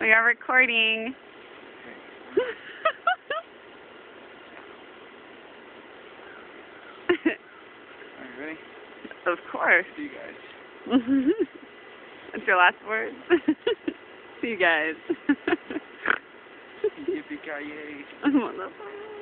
We are recording. Alright, ready? of course. See you guys. That's your last words? See you guys. Yippee-ki-yay.